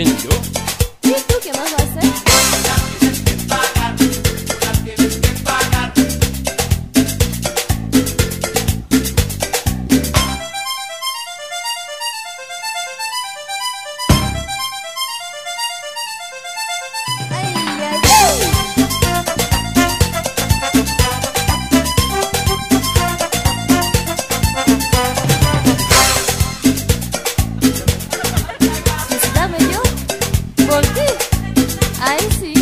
Yo I see.